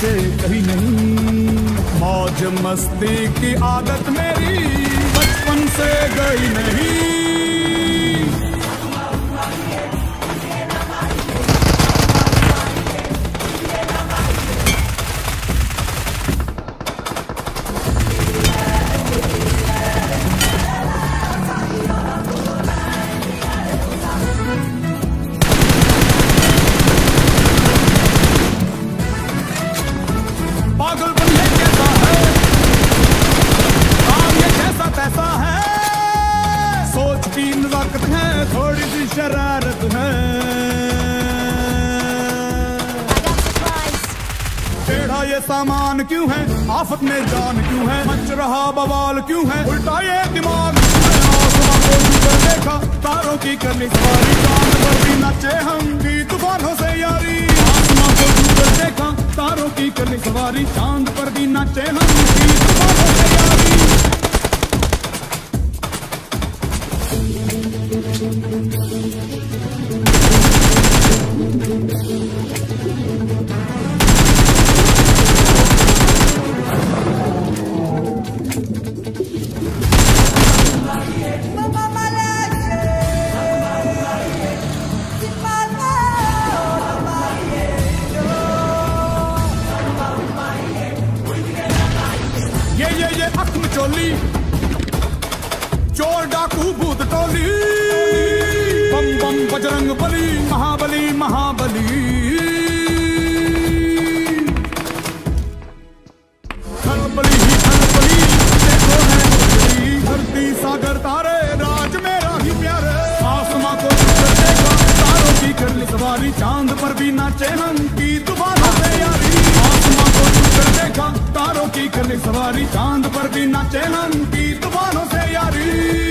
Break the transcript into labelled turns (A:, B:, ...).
A: से कहीं नहीं। मौज मस्ती की आदत मेरी। ये सामान क्यों है? आफत में जान क्यों है? मच रहा बवाल क्यों है? उल्टा ये दिमाग देखा, तारों की करनी सवारी चाँद पर भी नाचे हम। भी तूफानों से यारी, आसमां को छूकर देखा, तारों की करनी सवारी, चाँद पर भी नाचे हम। भी तूफानों से यारी। ये ये चोली। चोर डाकू भूत टोली। बम बम बजरंग बली, महाबली महाबली। सागर तारे, राज मेरा को सवारी, चाँद पर भी नाचे हम, की तूफानों हमारी चाँद पर भी नाचे नंगी तूफानों से यारी।